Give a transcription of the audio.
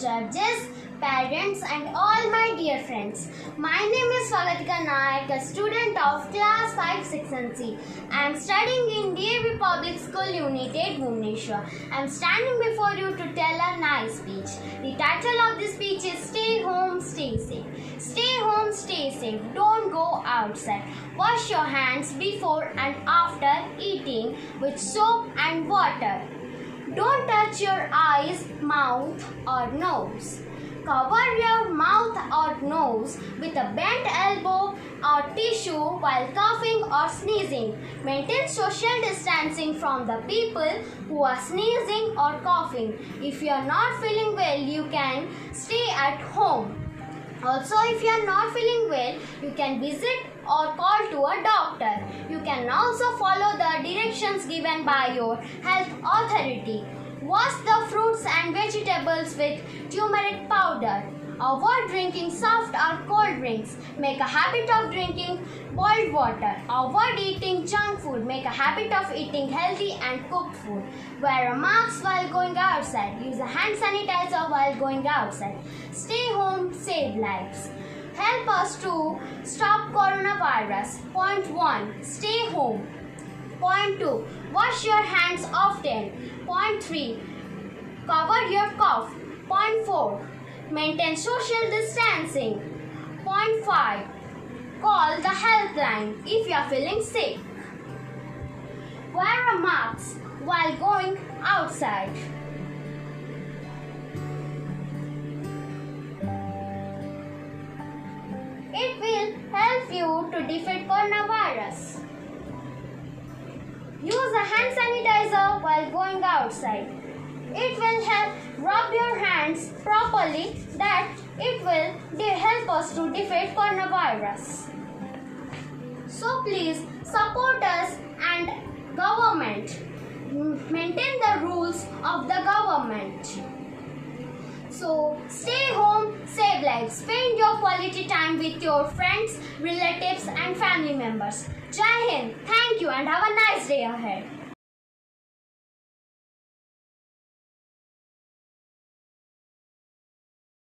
judges, parents, and all my dear friends. My name is Swagatika Nayak, a student of class 5, 6, and C. I am studying in DAV Public School Unit 8, Bhubaneswar. I am standing before you to tell a nice speech. The title of this speech is Stay Home, Stay Safe. Stay home, stay safe. Don't go outside. Wash your hands before and after eating with soap and water. Don't touch your eyes, mouth, or nose. Cover your mouth or nose with a bent elbow or tissue while coughing or sneezing. Maintain social distancing from the people who are sneezing or coughing. If you are not feeling well, you can stay at home. Also, if you are not feeling well, you can visit or call to a doctor. You can also follow the directions given by your health authority. Wash the fruits and vegetables with turmeric powder. Avoid drinking soft or cold drinks. Make a habit of drinking boiled water. Avoid eating junk food. Make a habit of eating healthy and cooked food. Wear a mask while going outside. Use a hand sanitizer while going outside. Stay home, save lives. Help us to stop coronavirus. Point 1. Stay home. Point 2. Wash your hands often. Point 3. Cover your cough. Point 4. Maintain social distancing. Point 5. Call the helpline if you are feeling sick. Wear a mask while going outside. It will help you to defeat coronavirus. Use a hand sanitizer while going outside. It will help rub your hands properly that it will help us to defeat coronavirus. So please support us and government. Maintain the rules of the government. So stay. Spend your quality time with your friends, relatives and family members. Jai Hind. Thank you and have a nice day ahead.